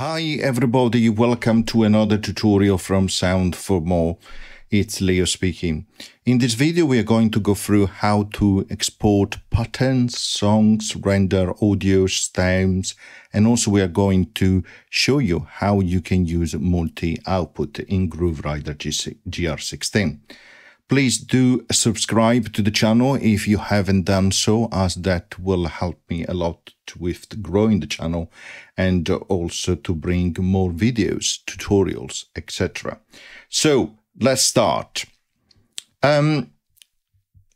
Hi everybody, welcome to another tutorial from Sound for More. It's Leo speaking. In this video we are going to go through how to export patterns, songs, render audio, stems, and also we are going to show you how you can use multi-output in Groove Rider GR16. Please do subscribe to the channel if you haven't done so, as that will help me a lot with growing the channel and also to bring more videos, tutorials, etc. So let's start. Um,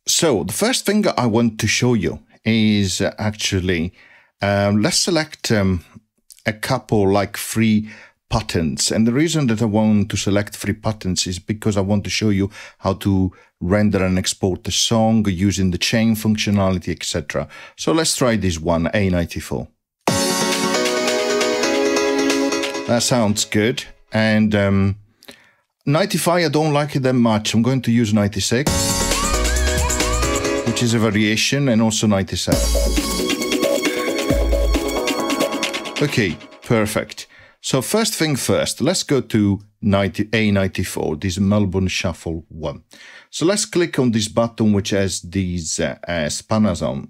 so the first thing I want to show you is actually, um, let's select um, a couple like three patterns. And the reason that I want to select three patterns is because I want to show you how to render and export the song using the chain functionality, etc. So let's try this one, A94. That sounds good. And um, 95, I don't like it that much. I'm going to use 96, which is a variation, and also 97. Okay, perfect. So first thing first, let's go to 90, A94, this Melbourne Shuffle one. So let's click on this button which has these uh, uh, spanners on.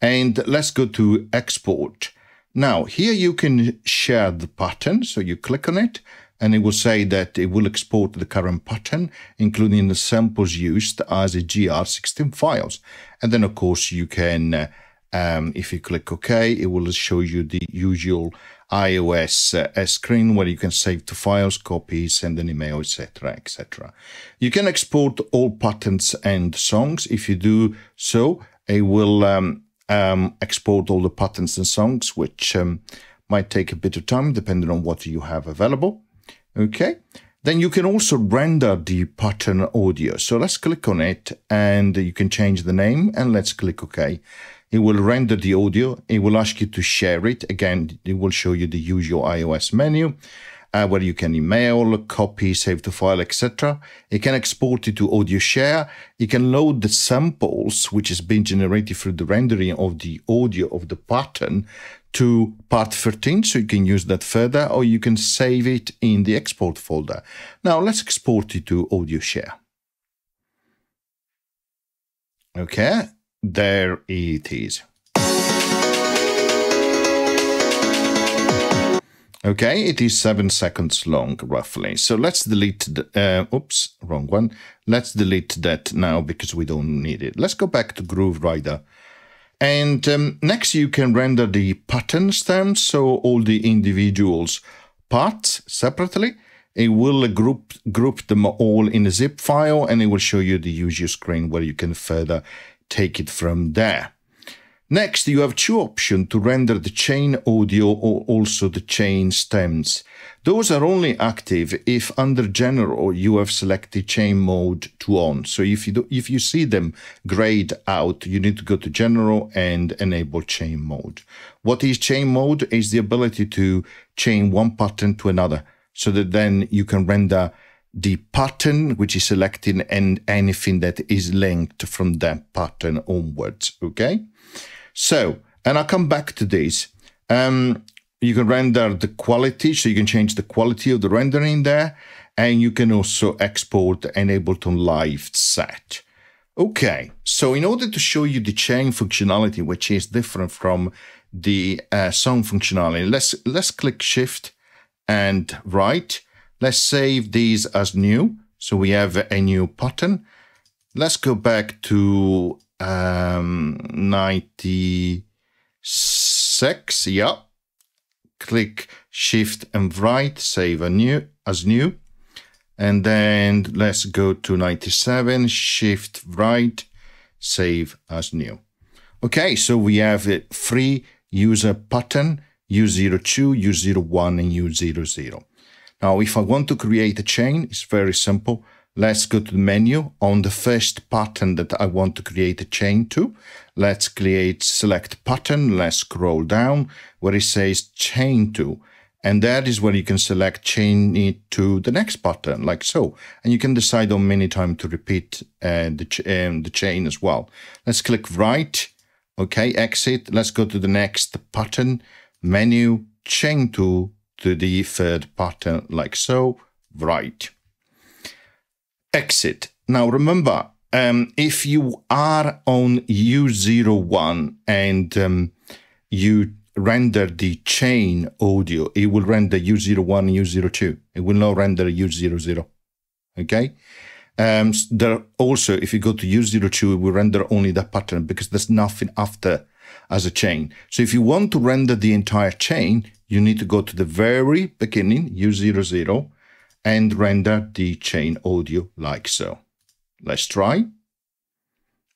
And let's go to export. Now here you can share the pattern. So you click on it and it will say that it will export the current pattern, including the samples used as a GR16 files. And then of course you can, uh, um, if you click OK, it will show you the usual iOS uh, screen where you can save the files, copy, send an email, etc., etc. You can export all patterns and songs. If you do so, it will um, um, export all the patterns and songs, which um, might take a bit of time depending on what you have available. Okay. Then you can also render the pattern audio. So let's click on it and you can change the name and let's click OK. It will render the audio. It will ask you to share it. Again, it will show you the usual iOS menu. Uh, where you can email, copy, save the file, etc. You can export it to audio share. You can load the samples, which has been generated through the rendering of the audio of the pattern to part 13, so you can use that further, or you can save it in the export folder. Now let's export it to audio share. Okay, there it is. Okay, it is seven seconds long, roughly. So let's delete the, uh, oops, wrong one. Let's delete that now because we don't need it. Let's go back to Groove Rider. And um, next you can render the pattern stems, so all the individuals parts separately. It will group group them all in a zip file and it will show you the user screen where you can further take it from there. Next, you have two options to render the chain audio or also the chain stems. Those are only active if under general you have selected chain mode to on. So if you do, if you see them grayed out, you need to go to general and enable chain mode. What is chain mode is the ability to chain one pattern to another so that then you can render the pattern which is selected and anything that is linked from that pattern onwards. Okay. So, and I'll come back to this. Um, you can render the quality, so you can change the quality of the rendering there, and you can also export Ableton Live set. Okay, so in order to show you the chain functionality, which is different from the uh, song functionality, let's let's click Shift and right Let's save these as new. So we have a new pattern. Let's go back to um, 96. Yeah. Click Shift and right, save a new as new. And then let's go to 97, Shift right, save as new. Okay, so we have a free user pattern, U02, U01, and U00. Now, if I want to create a chain, it's very simple. Let's go to the menu on the first pattern that I want to create a chain to. Let's create select pattern. Let's scroll down where it says chain to. And that is where you can select chain it to the next pattern, like so. And you can decide on many times to repeat uh, the, ch um, the chain as well. Let's click right. Okay, exit. Let's go to the next pattern, menu, chain to to the third pattern like so, right. Exit. Now remember, um, if you are on U01 and um, you render the chain audio, it will render U01 and U02. It will not render U00. Okay? Um, there also, if you go to U02, it will render only that pattern because there's nothing after as a chain. So if you want to render the entire chain, you need to go to the very beginning, U00, and render the chain audio like so. Let's try.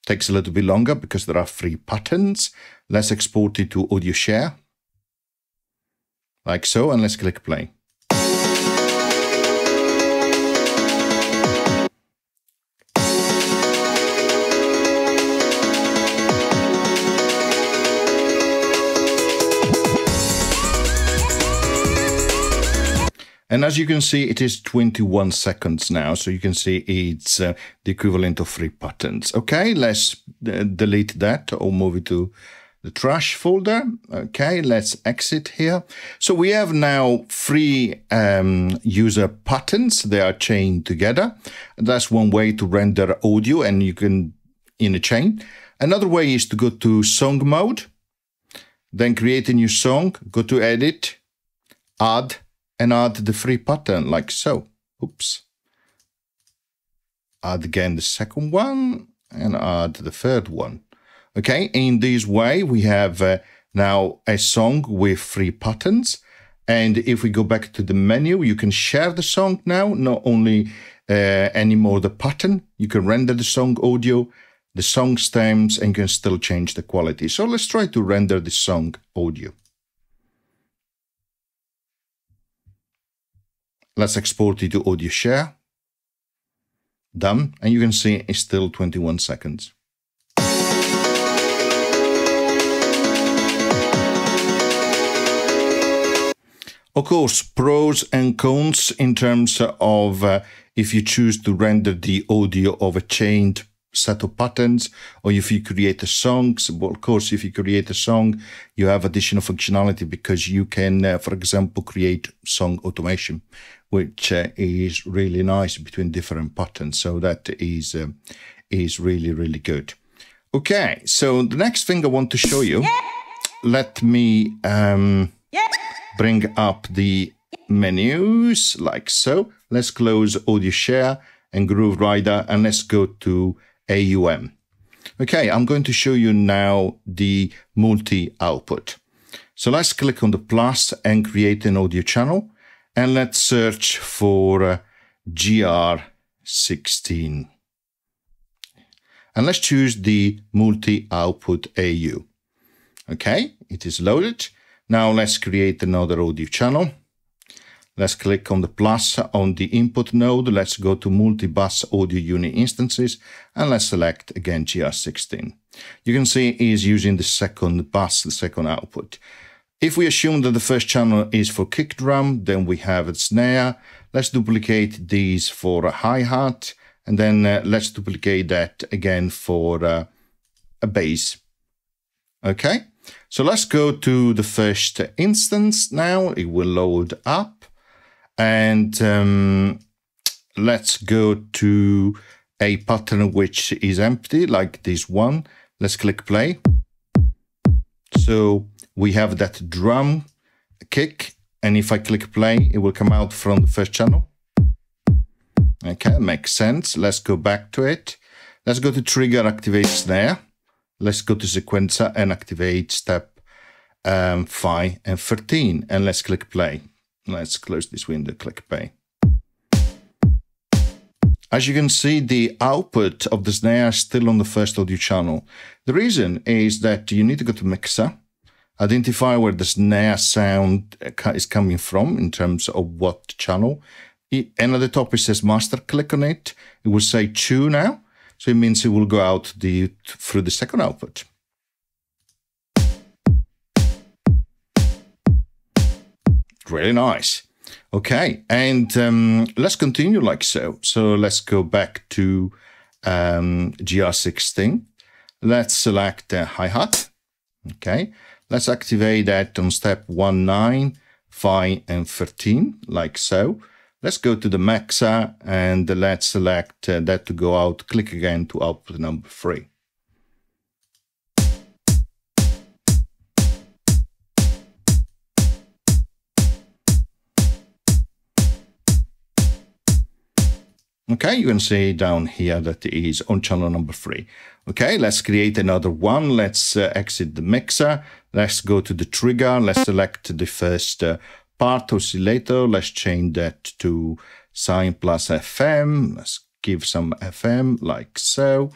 Takes a little bit longer because there are three patterns. Let's export it to audio share. Like so, and let's click play. And as you can see, it is 21 seconds now. So you can see it's uh, the equivalent of three patterns. Okay, let's uh, delete that or move it to the trash folder. Okay, let's exit here. So we have now three um, user patterns. They are chained together. That's one way to render audio and you can in a chain. Another way is to go to song mode, then create a new song, go to edit, add, and add the free pattern like so. Oops. Add again the second one and add the third one. Okay, in this way we have uh, now a song with three patterns. And if we go back to the menu, you can share the song now, not only uh, anymore the pattern, you can render the song audio, the song stems, and you can still change the quality. So let's try to render the song audio. Let's export it to audio share. Done. And you can see it's still 21 seconds. Of course, pros and cons in terms of uh, if you choose to render the audio of a chained set of patterns, or if you create a song. Well, of course, if you create a song, you have additional functionality because you can, uh, for example, create song automation, which uh, is really nice between different patterns. So that is uh, is really really good. Okay, so the next thing I want to show you. Let me um, bring up the menus like so. Let's close Audio Share and Groove Rider and let's go to AUM. Okay, I'm going to show you now the multi-output. So let's click on the plus and create an audio channel. And let's search for uh, GR16. And let's choose the multi-output AU. Okay, it is loaded. Now let's create another audio channel. Let's click on the plus on the input node. Let's go to multi-bus audio unit instances and let's select again GR16. You can see it is using the second bus, the second output. If we assume that the first channel is for kick drum, then we have a snare. Let's duplicate these for a hi-hat and then uh, let's duplicate that again for uh, a bass. Okay, so let's go to the first instance now. It will load up. And um, let's go to a pattern which is empty, like this one. Let's click play. So we have that drum kick. And if I click play, it will come out from the first channel. Okay, makes sense. Let's go back to it. Let's go to trigger activate snare. Let's go to sequencer and activate step um, 5 and 13. And let's click play. Let's close this window, click play. As you can see, the output of the snare is still on the first audio channel. The reason is that you need to go to mixer, identify where the snare sound is coming from in terms of what channel. And at the top it says master, click on it. It will say two now. So it means it will go out the through the second output. Really nice. Okay, and um, let's continue like so. So let's go back to um, GR16. Let's select the hi-hat. Okay, let's activate that on step 1, 9, 5, and 13, like so. Let's go to the mixer and let's select uh, that to go out. Click again to output number 3. Okay, you can see down here that is on channel number three. Okay, let's create another one. Let's uh, exit the mixer. Let's go to the trigger. Let's select the first uh, part oscillator. Let's change that to sine plus FM. Let's give some FM like so.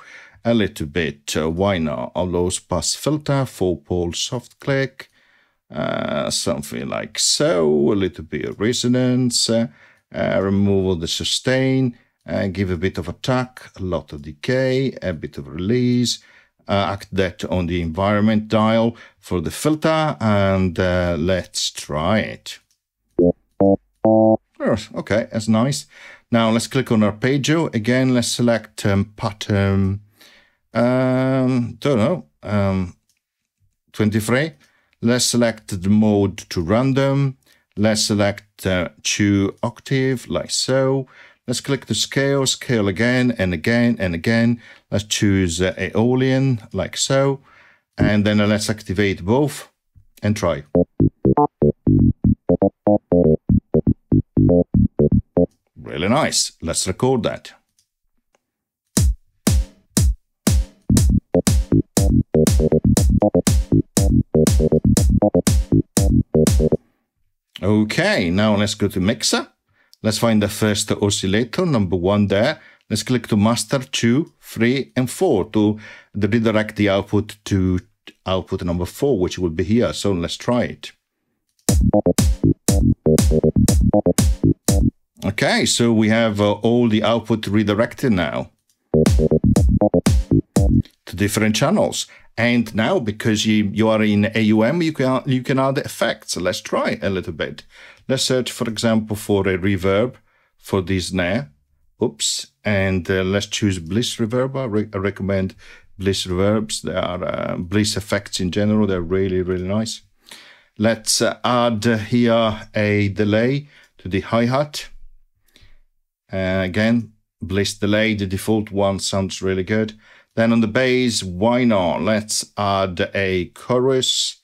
A little bit, uh, why not? A low pass filter, four pole soft click. Uh, something like so. A little bit of resonance. Uh, uh, removal the sustain uh, give a bit of attack, a lot of decay, a bit of release, uh, act that on the environment dial for the filter, and uh, let's try it. Okay, that's nice. Now let's click on arpeggio. Again, let's select um, pattern, um, don't know, um, 23. Let's select the mode to random. Let's select uh, to octave like so. Let's click the scale, scale again and again and again. Let's choose uh, Aeolian like so. And then let's activate both and try. Really nice. Let's record that. Okay, now let's go to Mixer. Let's find the first oscillator, number one there. Let's click to master two, three, and four to redirect the output to output number four, which will be here. So let's try it. Okay, so we have uh, all the output redirected now to different channels. And now, because you, you are in AUM, you can, you can add effects. Let's try a little bit. Let's search, for example, for a reverb for this snare. Oops. And uh, let's choose BLEASS Reverb. I, re I, recommend BLEASS Reverbs. There are uh, BLEASS effects in general. They're really, really nice. Let's uh, add here a delay to the hi-hat. Uh, again, BLEASS delay, the default one sounds really good. Then on the bass, why not? Let's add a chorus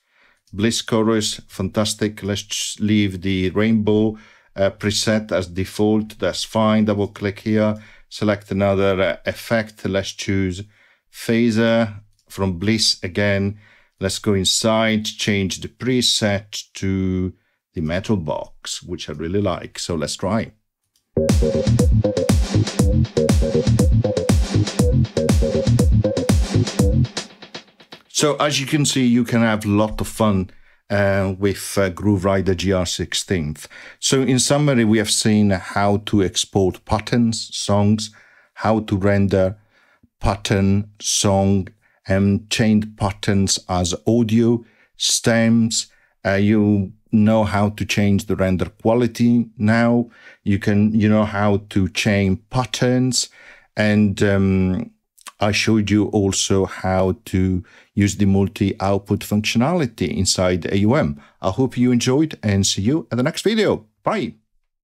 BLEASS chorus, fantastic. Let's leave the rainbow uh, preset as default. That's fine. Double click here, select another uh, effect. Let's choose phaser from BLEASS again. Let's go inside, change the preset to the metal box, which I really like. So let's try. So as you can see, you can have a lot of fun uh, with uh, Groove Rider GR16. So in summary, we have seen how to export patterns, songs, how to render pattern, song, and chained patterns as audio, stems. Uh, you know how to change the render quality now. You can, you know how to chain patterns and um, I showed you also how to use the multi-output functionality inside AUM. I hope you enjoyed and see you at the next video. Bye.